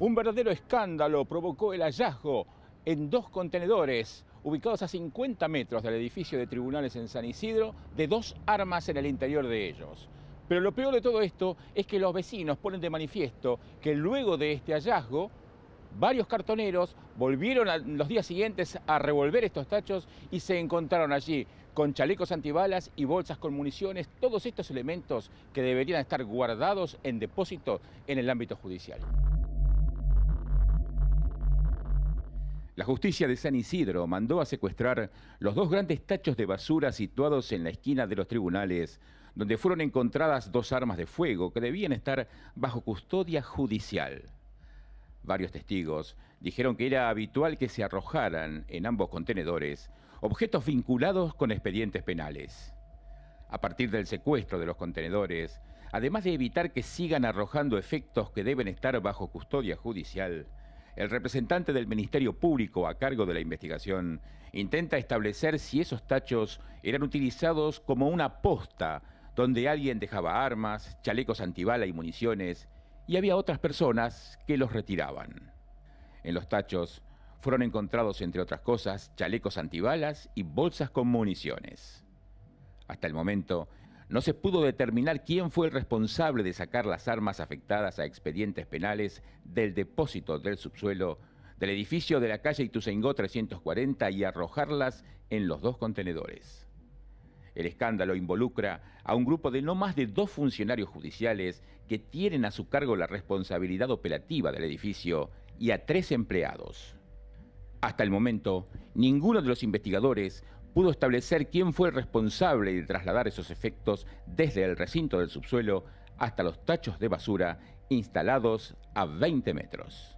Un verdadero escándalo provocó el hallazgo en dos contenedores ubicados a 50 metros del edificio de tribunales en San Isidro de dos armas en el interior de ellos. Pero lo peor de todo esto es que los vecinos ponen de manifiesto que luego de este hallazgo, varios cartoneros volvieron los días siguientes a revolver estos tachos y se encontraron allí con chalecos antibalas y bolsas con municiones, todos estos elementos que deberían estar guardados en depósito en el ámbito judicial. La justicia de San Isidro mandó a secuestrar los dos grandes tachos de basura situados en la esquina de los tribunales, donde fueron encontradas dos armas de fuego que debían estar bajo custodia judicial. Varios testigos dijeron que era habitual que se arrojaran en ambos contenedores objetos vinculados con expedientes penales. A partir del secuestro de los contenedores, además de evitar que sigan arrojando efectos que deben estar bajo custodia judicial, el representante del Ministerio Público a cargo de la investigación intenta establecer si esos tachos eran utilizados como una posta donde alguien dejaba armas, chalecos antibala y municiones, y había otras personas que los retiraban. En los tachos fueron encontrados, entre otras cosas, chalecos antibalas y bolsas con municiones. Hasta el momento, no se pudo determinar quién fue el responsable de sacar las armas afectadas a expedientes penales del depósito del subsuelo del edificio de la calle Ituzaingó 340 y arrojarlas en los dos contenedores. El escándalo involucra a un grupo de no más de dos funcionarios judiciales que tienen a su cargo la responsabilidad operativa del edificio y a tres empleados. Hasta el momento, ninguno de los investigadores pudo establecer quién fue el responsable de trasladar esos efectos desde el recinto del subsuelo hasta los tachos de basura instalados a 20 metros.